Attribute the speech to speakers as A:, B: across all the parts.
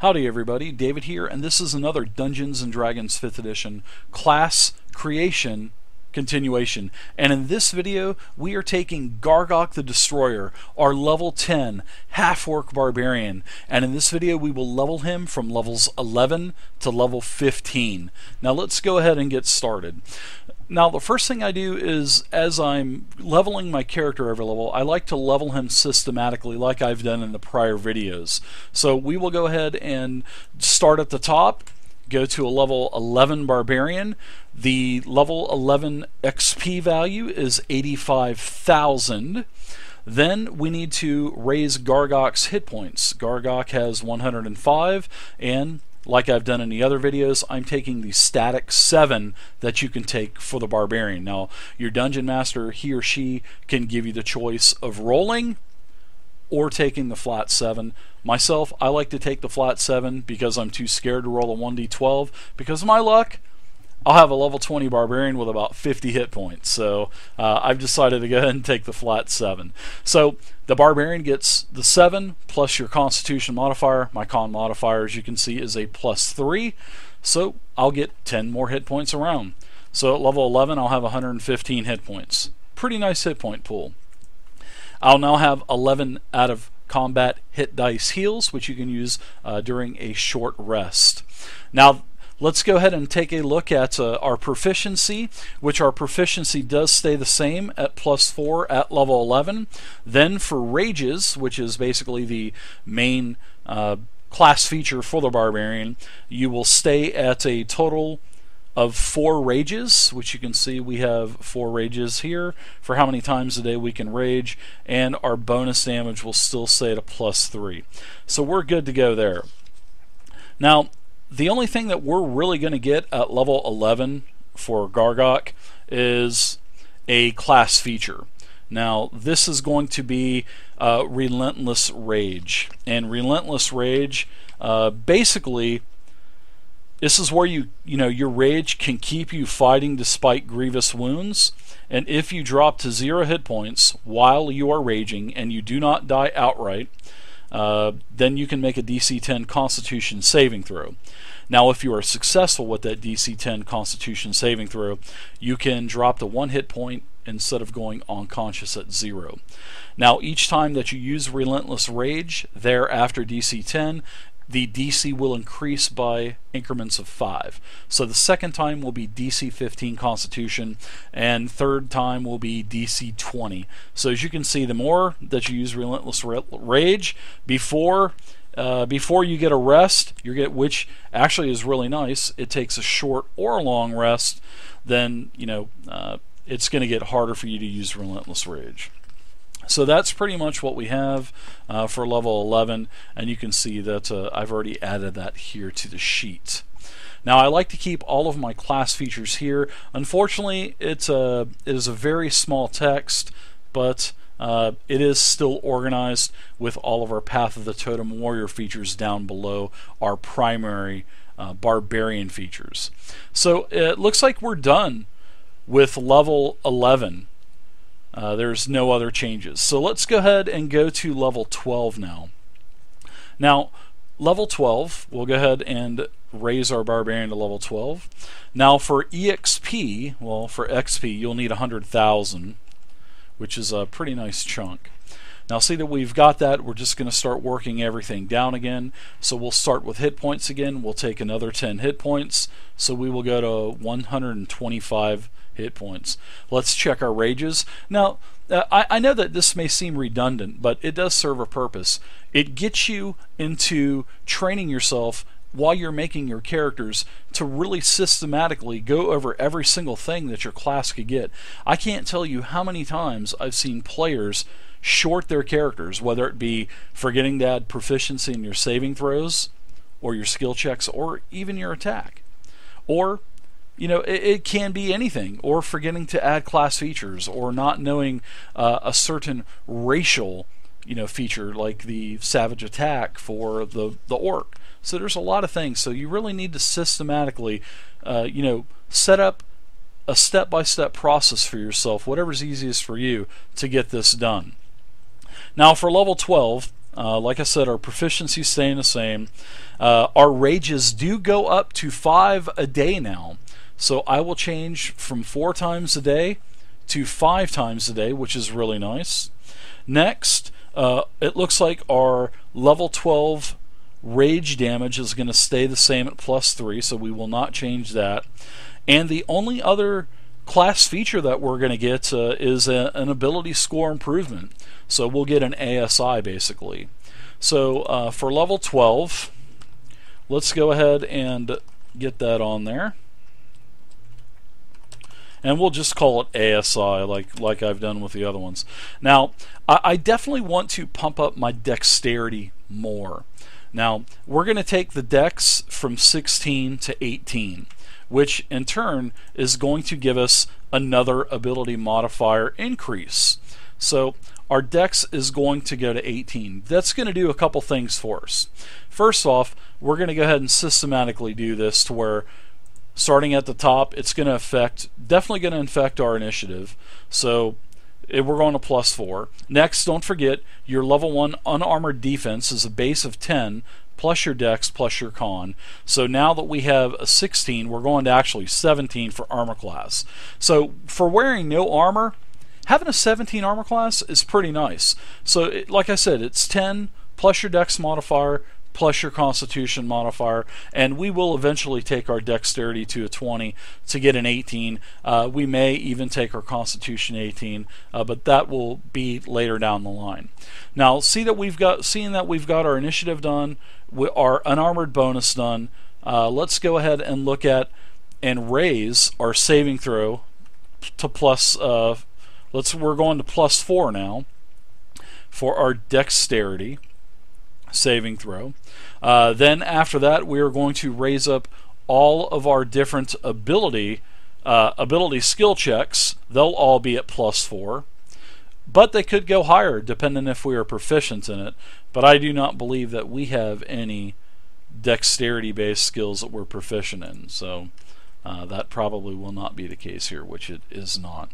A: Howdy everybody, David here, and this is another Dungeons & Dragons 5th Edition class creation continuation. And in this video, we are taking Gargok the Destroyer, our level 10 half-orc barbarian. And in this video, we will level him from levels 11 to level 15. Now let's go ahead and get started. Now, the first thing I do is, as I'm leveling my character every level, I like to level him systematically like I've done in the prior videos. So we will go ahead and start at the top, go to a level 11 Barbarian. The level 11 XP value is 85,000. Then we need to raise Gargok's hit points. Gargok has 105, and like I've done in the other videos, I'm taking the static 7 that you can take for the Barbarian. Now, your Dungeon Master, he or she, can give you the choice of rolling or taking the flat 7. Myself, I like to take the flat 7 because I'm too scared to roll a 1d12. Because of my luck, I'll have a level 20 barbarian with about 50 hit points. So uh, I've decided to go ahead and take the flat 7. So the barbarian gets the 7 plus your constitution modifier. My con modifier, as you can see, is a plus 3. So I'll get 10 more hit points around. So at level 11, I'll have 115 hit points. Pretty nice hit point pool. I'll now have 11 out of combat hit dice heals, which you can use uh, during a short rest. Now, Let's go ahead and take a look at uh, our proficiency, which our proficiency does stay the same at plus 4 at level 11. Then for rages, which is basically the main uh, class feature for the barbarian, you will stay at a total of four rages, which you can see we have four rages here for how many times a day we can rage, and our bonus damage will still stay at a plus three. So we're good to go there. Now, the only thing that we're really going to get at level 11 for Gargok is a class feature. Now, this is going to be uh, Relentless Rage. And Relentless Rage, uh, basically, this is where you, you know, your rage can keep you fighting despite grievous wounds. And if you drop to zero hit points while you are raging and you do not die outright, uh, then you can make a DC 10 Constitution saving throw. Now, if you are successful with that DC 10 Constitution saving throw, you can drop to one hit point instead of going unconscious at zero. Now, each time that you use Relentless Rage thereafter DC 10, the DC will increase by increments of 5. So the second time will be DC 15 Constitution, and third time will be DC 20. So as you can see, the more that you use Relentless Rage before uh, before you get a rest, you get which actually is really nice. It takes a short or a long rest, then you know uh, it's going to get harder for you to use Relentless Rage. So that's pretty much what we have uh, for level 11, and you can see that uh, I've already added that here to the sheet. Now I like to keep all of my class features here. Unfortunately, it's a, it is a very small text, but uh, it is still organized with all of our Path of the Totem Warrior features down below our primary uh, Barbarian features. So it looks like we're done with level 11 uh, there's no other changes. So let's go ahead and go to level 12 now. Now, level 12, we'll go ahead and raise our barbarian to level 12. Now for EXP, well, for XP, you'll need 100,000, which is a pretty nice chunk. Now see that we've got that, we're just going to start working everything down again. So we'll start with hit points again, we'll take another 10 hit points, so we will go to 125 hit points. Let's check our rages. Now, uh, I, I, know that this may seem redundant, but it does serve a purpose. It gets you into training yourself while you're making your characters to really systematically go over every single thing that your class could get. I can't tell you how many times I've seen players short their characters, whether it be forgetting to add proficiency in your saving throws, or your skill checks, or even your attack. Or you know, it, it, can be anything, or forgetting to add class features, or not knowing uh, a certain racial, you know, feature like the savage attack for the the orc. So there's a lot of things. So you really need to systematically, uh, you know, set up a step-by-step process for yourself, whatever's easiest for you to get this done. Now for level 12, Uh, like I said, our proficiency staying the same. Uh, our rages do go up to five a day now. So I will change from four times a day to five times a day, which is really nice. Next, uh, it looks like our level 12 rage damage is going to stay the same at plus 3, so we will not change that. And the only other class feature that we're going to get uh, is a, an ability score improvement. So we'll get an ASI basically. So uh, for level 12, let's go ahead and get that on there and we'll just call it ASI like like I've done with the other ones. Now, I, I definitely want to pump up my dexterity more. Now, we're going to take the dex from 16 to 18, which in turn is going to give us another ability modifier increase. So our dex is going to go to 18. That's going to do a couple things for us. First off, we're going to go ahead and systematically do this to where starting at the top, it's going to affect, definitely going to affect our initiative. So we're going to plus four. Next, don't forget your level one unarmored defense is a base of 10 plus your dex plus your con. So now that we have a 16, we're going to actually 17 for armor class. So for wearing no armor, having a 17 armor class is pretty nice. So it, like I said, it's 10 plus your dex modifier plus your constitution modifier, and we will eventually take our dexterity to a 20 to get an 18. Uh, we may even take our constitution 18, uh, but that will be later down the line. Now, see that we've got, seeing that we've got our initiative done, our unarmored bonus done. Uh, let's go ahead and look at and raise our saving throw to plus. Uh, let's we're going to plus four now for our dexterity saving throw. Uh, then after that, we are going to raise up all of our different ability uh, ability skill checks. They'll all be at plus four, but they could go higher depending if we are proficient in it. But I do not believe that we have any dexterity-based skills that we're proficient in. So. Uh, that probably will not be the case here, which it is not.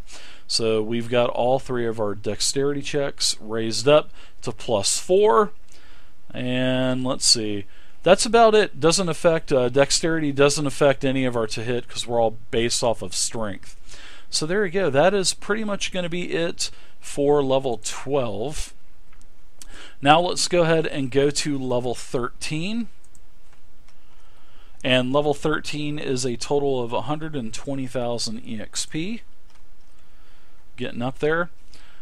A: So we've got all three of our dexterity checks raised up to plus four. And let's see. That's about it. Doesn't affect uh, dexterity. Doesn't affect any of our to hit because we're all based off of strength. So there you go. That is pretty much going to be it for level 12. Now let's go ahead and go to level 13. And level 13 is a total of 120,000 EXP. Getting up there.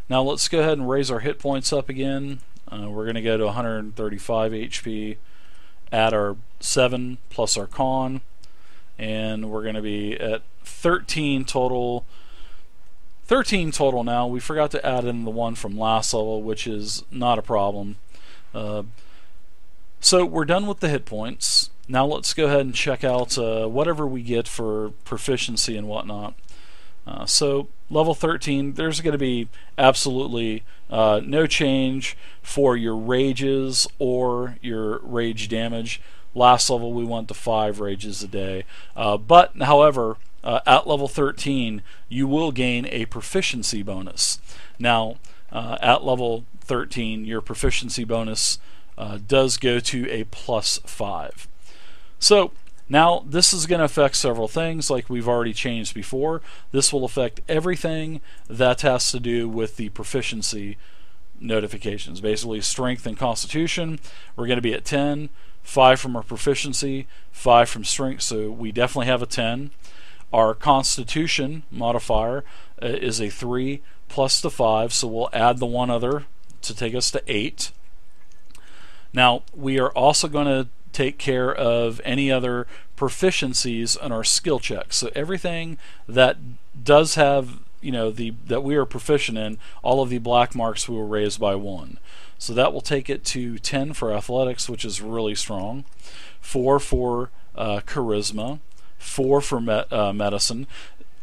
A: Now let's go ahead and raise our hit points up again. Uh, we're going to go to 135 HP, add our 7 plus our con, and we're going to be at 13 total. 13 total now. We forgot to add in the one from last level, which is not a problem. Uh, so we're done with the hit points. Now let's go ahead and check out uh, whatever we get for proficiency and whatnot. Uh, so level 13, there's going to be absolutely uh, no change for your rages or your rage damage. Last level we went to 5 rages a day. Uh, but, however, uh, at level 13, you will gain a proficiency bonus. Now, uh, at level 13, your proficiency bonus uh, does go to a plus 5. So, now, this is going to affect several things like we've already changed before. This will affect everything that has to do with the proficiency notifications. Basically, strength and constitution, we're going to be at 10, 5 from our proficiency, 5 from strength, so we definitely have a 10. Our constitution modifier uh, is a 3 plus the 5, so we'll add the one other to take us to 8. Now, we are also going to take care of any other proficiencies in our skill checks. So everything that does have you know the that we are proficient in, all of the black marks we will raise by one. So that will take it to 10 for athletics, which is really strong. Four for uh, charisma. Four for me- uh, medicine.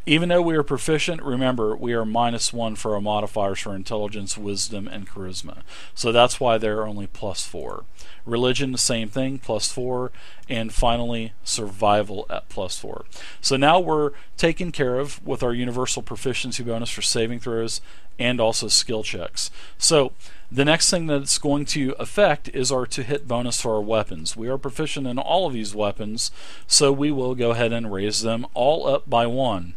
A: Even though we are proficient, remember we are minus one for our modifiers for intelligence, wisdom, and charisma. So that's why they're only plus four. Religion, the same thing, plus 4. And finally, survival at plus 4. So now we're taken care of with our universal proficiency bonus for saving throws and also skill checks. So the next thing that it's going to affect is our to hit bonus for our weapons. We are proficient in all of these weapons, so we will go ahead and raise them all up by one.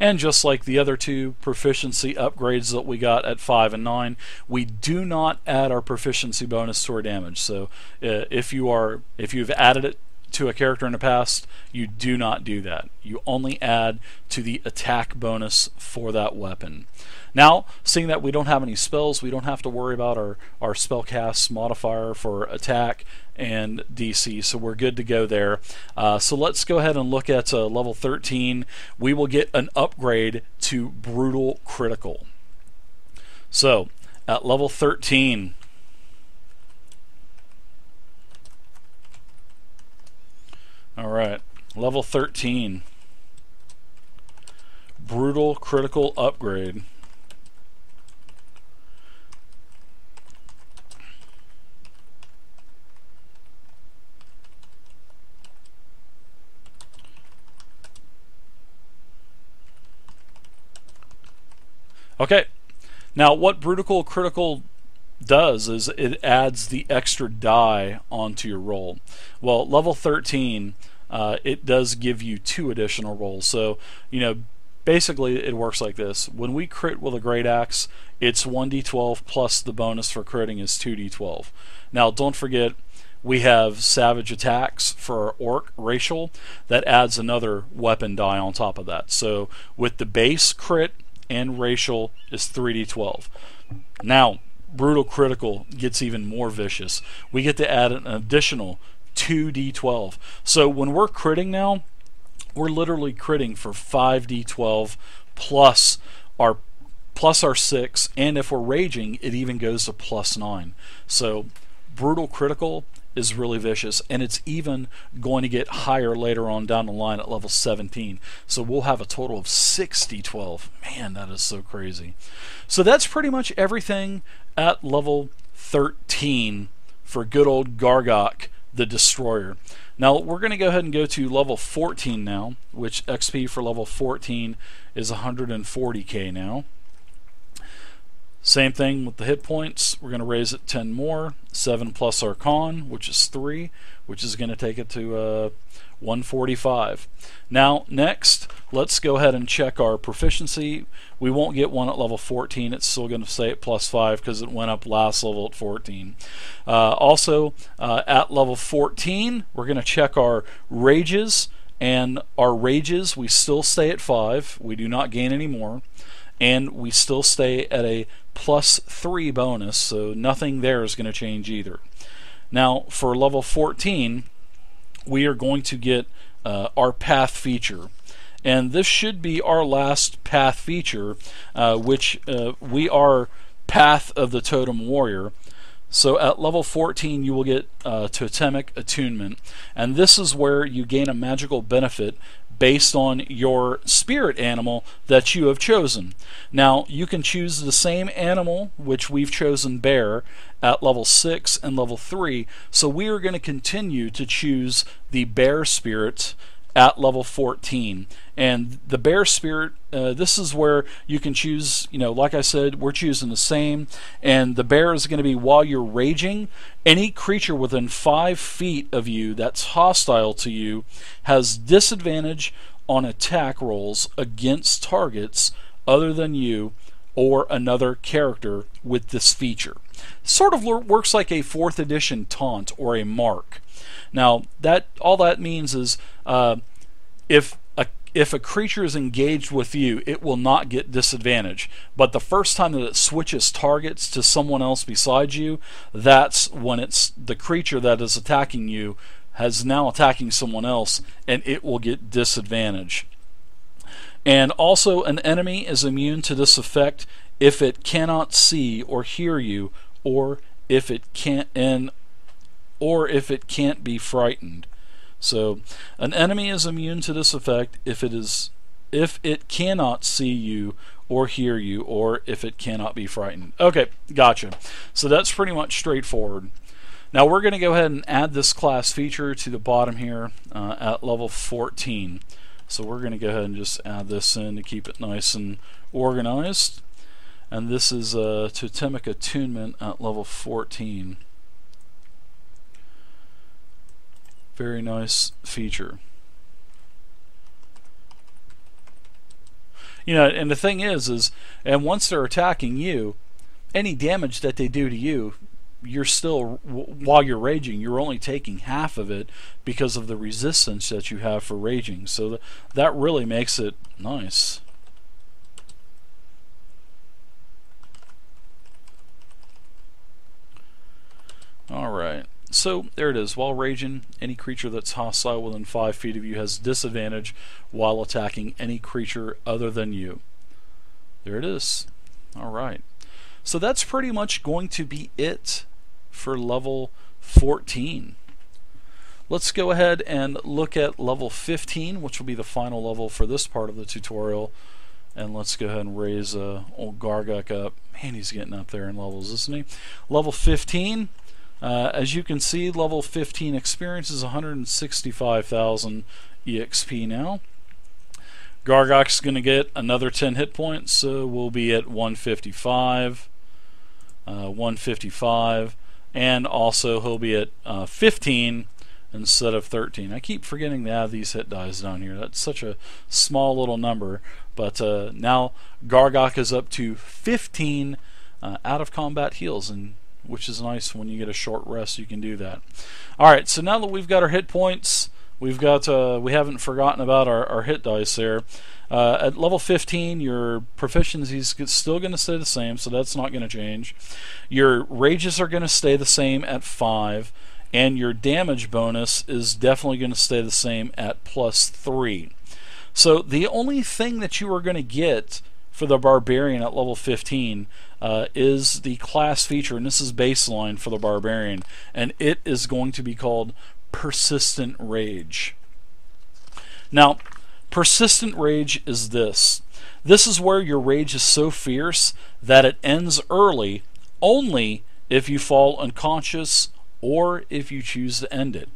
A: And just like the other two proficiency upgrades that we got at 5 and 9, we do not add our proficiency bonus to our damage. So uh, if you are if you've added it to a character in the past, you do not do that. You only add to the attack bonus for that weapon. Now, seeing that we don't have any spells, we don't have to worry about our, our spellcast modifier for attack and DC, so we're good to go there. Uh, so let's go ahead and look at uh, level 13. We will get an upgrade to Brutal Critical. So, at level 13, All right, level 13. Brutal critical upgrade. Okay, now what Brutal Critical does is it adds the extra die onto your roll. Well, level 13, uh, it does give you two additional rolls. So, you know, basically it works like this. When we crit with a Great Axe, it's 1d12 plus the bonus for critting is 2d12. Now, don't forget, we have savage attacks for our orc racial that adds another weapon die on top of that. So with the base crit and racial is 3d12. Now, brutal critical gets even more vicious. We get to add an additional 2d12. So when we're critting now, we're literally critting for 5d12 plus our plus our 6 and if we're raging it even goes to plus 9. So brutal critical is really vicious and it's even going to get higher later on down the line at level 17 so we'll have a total of 60 12 man that is so crazy so that's pretty much everything at level 13 for good old Gargok the Destroyer. Now we're going to go ahead and go to level 14 now, which XP for level 14 is 140k now. Same thing with the hit points. We're going to raise it 10 more. 7 plus our con, which is 3, which is going to take it to uh, 145. Now, next, let's go ahead and check our proficiency. We won't get one at level 14. It's still going to say at plus 5 because it went up last level at 14. Uh, also, uh, at level 14, we're going to check our rages. And our rages, we still stay at 5. We do not gain any more. And we still stay at a plus 3 bonus, so nothing there is going to change either. Now, for level 14, we are going to get uh, our path feature. And this should be our last path feature, uh, which uh, we are Path of the Totem Warrior. So at level 14, you will get uh, Totemic Attunement, and this is where you gain a magical benefit based on your spirit animal that you have chosen. Now, you can choose the same animal, which we've chosen bear, at level 6 and level 3. So we are going to continue to choose the bear spirit at level 14. And the bear spirit, uh, this is where you can choose, you know, like I said, we're choosing the same. And the bear is going to be while you're raging, any creature within five feet of you that's hostile to you has disadvantage on attack rolls against targets other than you or another character with this feature. Sort of works like a fourth edition taunt or a mark. Now that all that means is uh, if a if a creature is engaged with you, it will not get disadvantage. But the first time that it switches targets to someone else besides you, that's when it's the creature that is attacking you has now attacking someone else, and it will get disadvantage. And also, an enemy is immune to this effect if it cannot see or hear you, or if it can't and or if it can't be frightened. So, an enemy is immune to this effect if it is if it cannot see you or hear you or if it cannot be frightened. Okay, gotcha. So that's pretty much straightforward. Now we're going to go ahead and add this class feature to the bottom here uh, at level 14. So we're going to go ahead and just add this in to keep it nice and organized. And this is a totemic attunement at level 14. Very nice feature. You know, and the thing is, is and once they're attacking you, any damage that they do to you, you're still while you're raging you're only taking half of it because of the resistance that you have for raging. So th that really makes it nice. Alright so there it is. While raging any creature that's hostile within 5 feet of you has disadvantage while attacking any creature other than you. There it is. Alright so that's pretty much going to be it for level 14. Let's go ahead and look at level 15, which will be the final level for this part of the tutorial. And let's go ahead and raise uh, old Gargok up. Man, he's getting up there in levels, isn't he? Level 15, uh, as you can see, level 15 experience is 165,000 EXP now. Gargok's going to get another 10 hit points, so we'll be at 155, uh, 155 and also he'll be at uh, 15 instead of 13. I keep forgetting to add these hit dies down here. That's such a small little number. But uh, now Gargok is up to 15 uh, out of combat heals, and which is nice when you get a short rest. You can do that. All right, so now that we've got our hit points, we've got uh, we haven't forgotten about our, our hit dice there. Uh, at level 15, your proficiency is still going to stay the same, so that's not going to change. Your rages are going to stay the same at 5, and your damage bonus is definitely going to stay the same at plus 3. So the only thing that you are going to get for the Barbarian at level 15 uh, is the class feature, and this is baseline for the Barbarian, and it is going to be called Persistent Rage. Now, Persistent rage is this. This is where your rage is so fierce that it ends early only if you fall unconscious or if you choose to end it.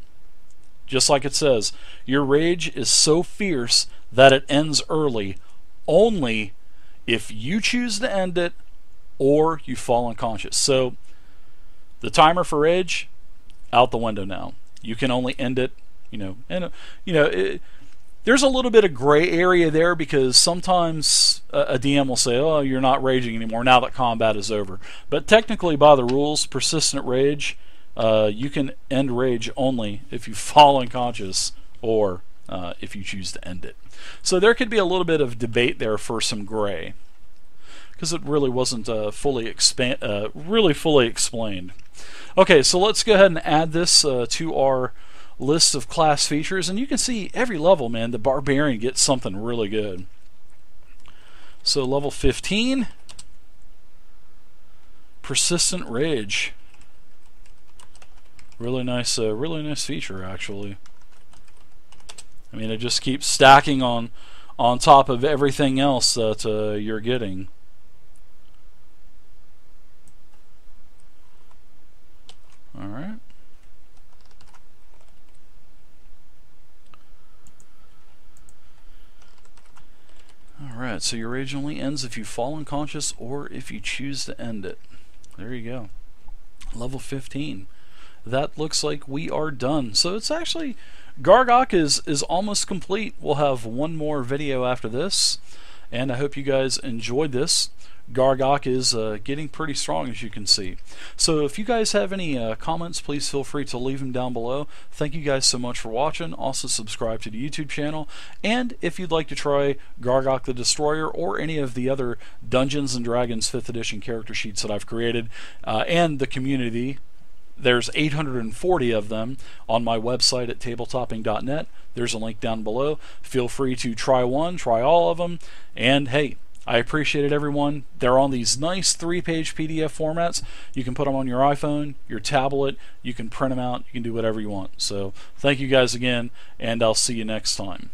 A: Just like it says, your rage is so fierce that it ends early only if you choose to end it or you fall unconscious. So the timer for rage out the window now. You can only end it, you know, and you know, it, there's a little bit of gray area there because sometimes a, DM will say, "Oh, you're not raging anymore now that combat is over." But technically, by the rules, persistent rage, uh, you can end rage only if you fall unconscious or uh, if you choose to end it. So there could be a little bit of debate there for some gray because it really wasn't uh, fully expand, uh, really fully explained. Okay, so let's go ahead and add this uh, to our list of class features, and you can see every level, man, the Barbarian gets something really good. So level 15, Persistent Rage. Really nice, uh, really nice feature, actually. I mean, it just keeps stacking on on top of everything else that uh, you're getting. All right. Alright, so your rage only ends if you fall unconscious or if you choose to end it. There you go. Level 15. That looks like we are done. So it's actually, Gargok is, is almost complete. We'll have one more video after this. And I hope you guys enjoyed this. Gargok is uh, getting pretty strong as you can see. So if you guys have any uh, comments, please feel free to leave them down below. Thank you guys so much for watching. Also subscribe to the YouTube channel. And if you'd like to try Gargok the Destroyer or any of the other Dungeons & Dragons 5th edition character sheets that I've created uh, and the community, there's 840 of them on my website at tabletopping.net. There's a link down below. Feel free to try one, try all of them, and hey, I appreciate it, everyone. They're on these nice three page PDF formats. You can put them on your iPhone, your tablet, you can print them out, you can do whatever you want. So, thank you guys again, and I'll see you next time.